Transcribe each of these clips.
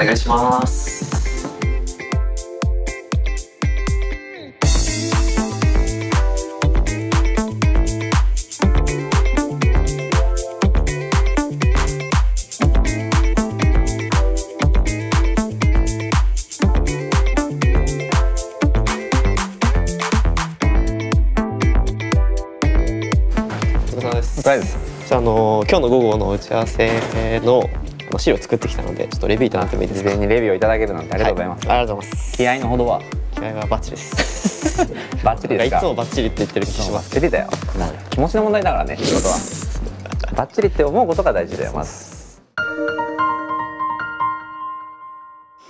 お願いします。じゃあ、あの今日の午後の打ち合わせのあの資料を作ってきたので、ちょっとレビューいただいてもいいですか？事前にレビューをいただけるなんてありがとうございます、はい。ありがとうございます。気合のほどは？気合はバッチリです。バッチリですか？いつもバッチリって言ってる気します。バッチリだよ気持ちの問題だからね仕事は。バッチリって思うことが大事だよまず。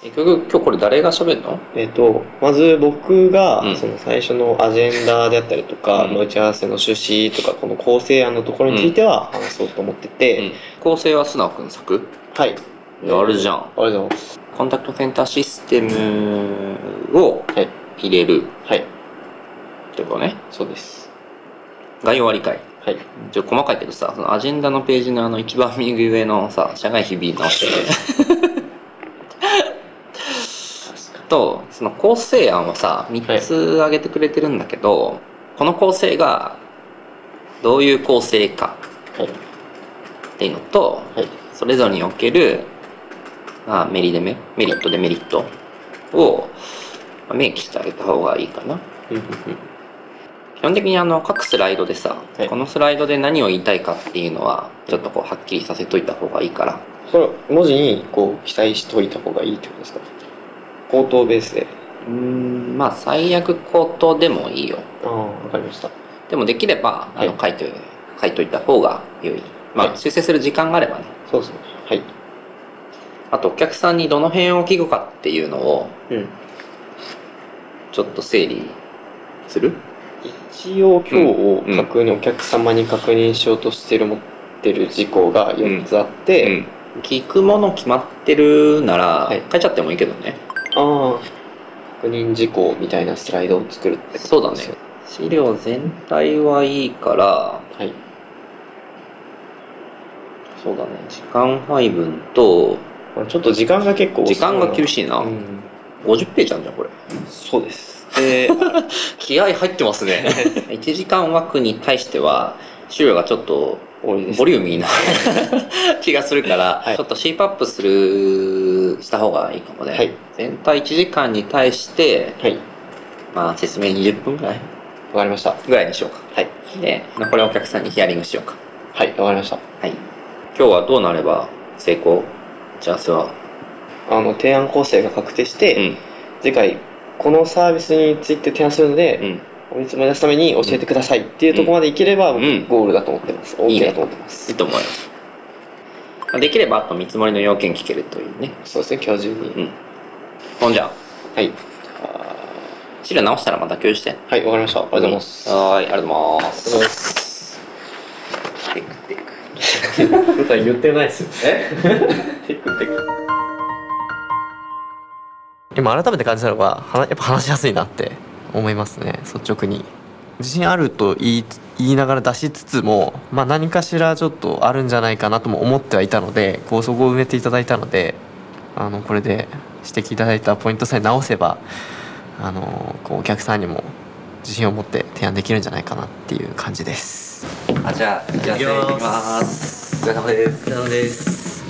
結局今日これ誰が喋るの？えっ、とまず僕が、うん。その最初のアジェンダであったりとか、うん。まあ打ち合わせの趣旨とかこの構成案のところについては話そうと思ってて、構成は素直くん作？はい。やるじゃんありがとうございます。コンタクトセンターシステムをはい入れるはい。ってことねそうです。概要は理解はい。ちょ細かいけどさそのアジェンダのページのあの一番右上のさ社外費 B 直してとその構成案はさ3つ挙げてくれてるんだけど、この構成がどういう構成かはい。っていうのとはい。それぞれにおける、まあ、メリデメメリットデメリットをまあ明記してあげた方がいいかな。基本的にあの各スライドでさ、はい。このスライドで何を言いたいかっていうのはちょっとこうはっきりさせといた方がいいから。それ文字にこう記載しておいた方がいいってことですか？口頭ベースで。うーんまあ最悪口頭でもいいよ。ああわかりました。でもできればあのはい。書いて、書いといた方が良い。まあはい。修正する時間があればねそうですねはい。あとお客さんにどの辺を聞くかっていうのをうん。ちょっと整理する？一応今日確認、お客様に確認しようとしてる持ってる事項が4つあって、聞くもの決まってるなら、はい。書いちゃってもいいけどね。ああ。確認事項みたいなスライドを作るってそうだね。資料全体はいいからはいそうだね。時間配分とこれちょっと時間が結構時間が厳しいな、うん。50ページあるじゃんこれ。そうです。で気合入ってますね。1時間枠に対しては資料がちょっとボリューミーな 気がするから、はい。ちょっとシェイプアップするした方がいいかもね、はい。全体1時間に対してはい。まあ説明20分ぐらいわかりました。ぐらいにしようか。はい。で残りはお客さんにヒアリングしようか。はいわかりました。はい今日はどうなれば成功？打ち合わせは。あの提案構成が確定して、うん。次回このサービスについて提案するので、うん。お見積もり出すために教えてくださいっていうところまでいければ、僕うん。ゴールだと思ってます、いい OK ねだと思ってます。いいと思うよまあできればあと見積もりの要件聞けるというね。そうですね今日中に、うん。ほんじゃ。はい。資料直したらまた共有して。はいわかりました。ありがとうございます、はーいありがとうございますテク普段言ってないですよ。え？テクテク。今改めて感じたのがはやっぱ話しやすいなって思いますね。率直に。自信あると言い言いながら出しつつも、まあ、何かしらちょっとあるんじゃないかなとも思ってはいたのでこうそこを埋めていただいたのであのこれで指摘いただいたポイントさえ直せばあのこうお客さんにも自信を持って提案できるんじゃないかなっていう感じです。あじゃあ打ち合わせ行きます。お疲れ様です。お疲れ様です。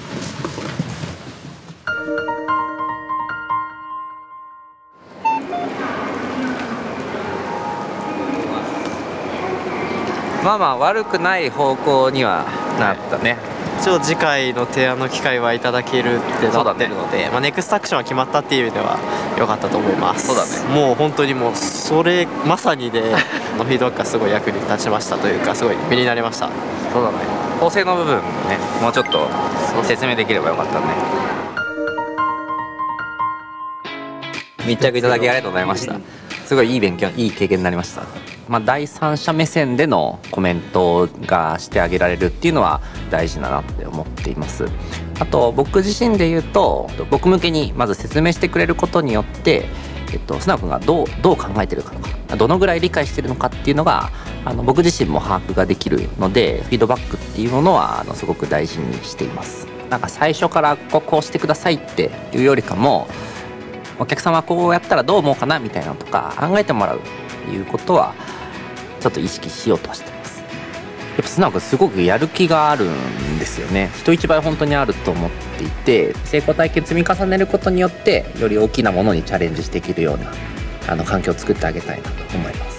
まあまあ悪くない方向にはなったね、一応次回の提案の機会はいただけるってなってるので、まあ、ネクストアクションは決まったっていう意味では良かったと思います。そうだね。もう本当にもうそれまさにで あのフィードバックがすごい役に立ちましたというかすごい身になりました。そうだね。構成の部分ねもうちょっと説明できればよかったね密着いただきありがとうございましたすごいいい勉強いい経験になりました。まあ第三者目線でのコメントがしてあげられるっていうのは大事だなって思っています。あと僕自身で言うと僕向けにまず説明してくれることによってえっと、スナ君がどうどう考えてるかとかどのぐらい理解してるのかっていうのがあの僕自身も把握ができるのでフィードバックっていうものはあのすごく大事にしています。なんか最初からこうこうしてくださいっていうよりかもお客様はこうやったらどう思うかなみたいなのとか考えてもらうっていうことはちょっと意識しようとしてます。やっぱ素直くすごくやる気があるんですよね。人一倍本当にあると思っていて成功体験積み重ねることによってより大きなものにチャレンジしていけるようなあの環境を作ってあげたいなと思います。